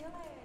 Thank you.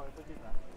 não, eu.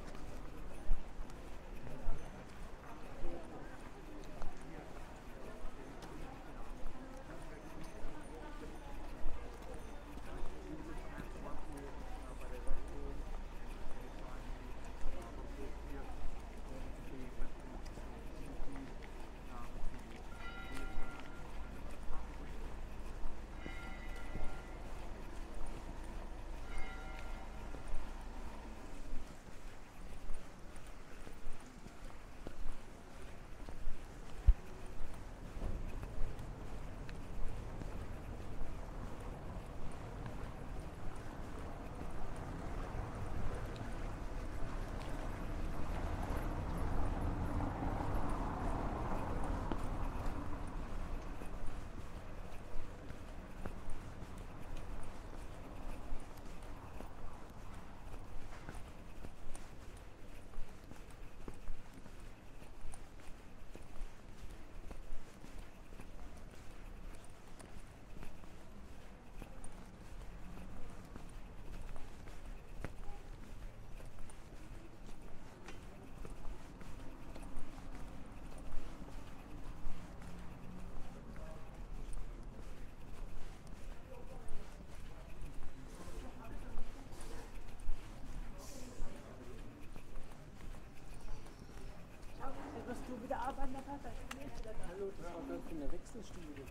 Hallo, das war gerade in der Wechselstudie.